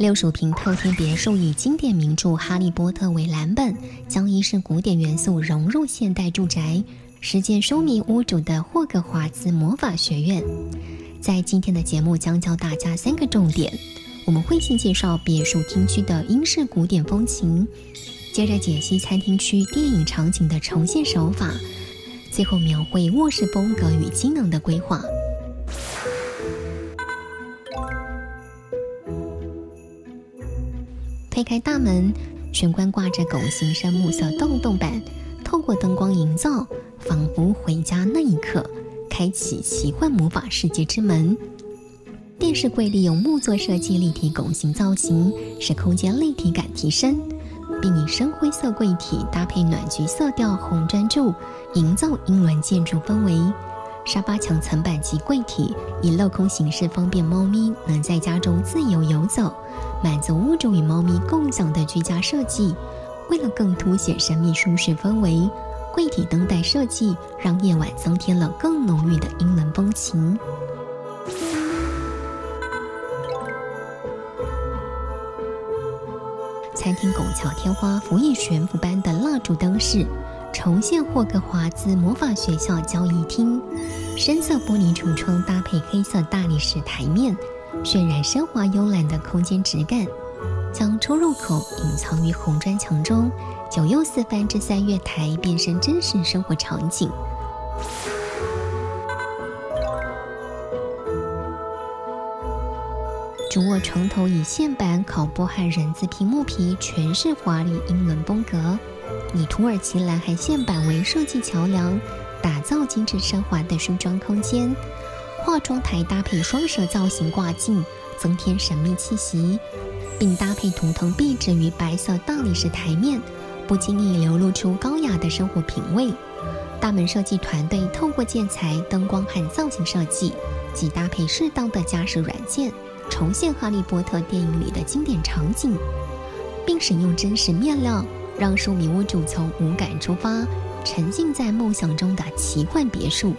六十平透天别墅以经典名著《哈利波特》为蓝本，将英式古典元素融入现代住宅，实践书迷屋主的霍格华兹魔法学院。在今天的节目将教大家三个重点，我们会先介绍别墅厅区的英式古典风情，接着解析餐厅区电影场景的重现手法，最后描绘卧室风格与机能的规划。推开大门，玄关挂着拱形深木色洞洞板，透过灯光营造，仿佛回家那一刻，开启奇幻魔法世界之门。电视柜利用木作设计立体拱形造型，使空间立体感提升，并以深灰色柜体搭配暖橘色调红砖柱，营造英伦建筑氛围。沙发墙层板及柜体以镂空形式，方便猫咪能在家中自由游走。满足屋主与猫咪共享的居家设计。为了更凸显神秘舒适氛围，柜体灯带设计让夜晚增添了更浓郁的英伦风情。餐厅拱桥天花浮以悬浮般的蜡烛灯饰，重现霍格华兹魔法学校交易厅。深色玻璃橱窗搭配黑色大理石台面。渲染奢华慵懒的空间质感，将出入口隐藏于红砖墙中。九又四番之三月台变身真实生活场景。主卧床头以线板烤玻和人字屏幕皮全是华丽英伦风格，以土耳其蓝海线板为设计桥梁，打造精致奢华的梳妆空间。化妆台搭配双蛇造型挂镜，增添神秘气息，并搭配图腾壁纸与白色大理石台面，不经意流露出高雅的生活品味。大门设计团队透过建材、灯光和造型设计，及搭配适当的家饰软件，重现《哈利波特》电影里的经典场景，并使用真实面料，让书迷屋主从无感出发，沉浸在梦想中的奇幻别墅。